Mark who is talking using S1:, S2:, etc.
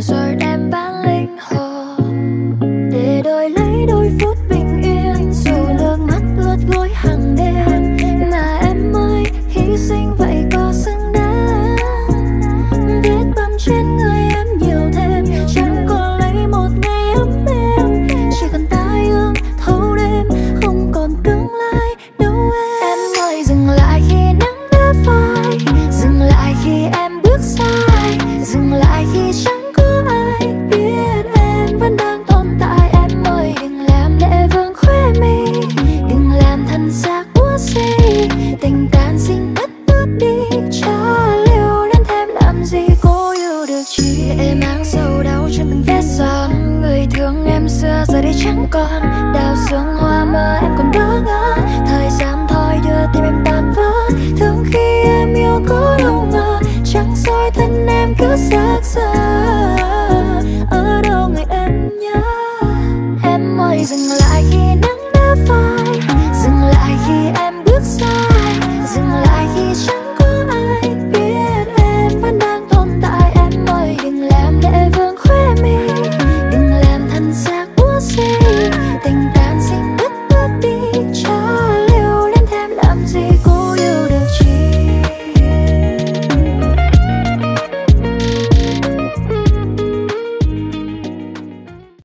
S1: rồi em bán linh hồn để đổi lấy đôi phút bình yên, dù nước mắt ướt gối hàng đêm, mà em ơi, hy sinh vậy có xứng đáng. Vết bầm trên người em nhiều thêm, chẳng còn lấy một ngày ấm em chỉ cần ta yêu thâu đêm, không còn tương lai đâu em em ơi dừng lại khi nắng đã phai. Dừng lại khi em bước sai, dừng lại khi chẳng thương em xưa giờ đây chẳng còn. Đào sương hoa mơ em còn bỡ ngỡ. Thời gian thôi đưa tim em tan vỡ. Thương khi em yêu có đâu ngờ. Chẳng soi thân em cứ xác sờ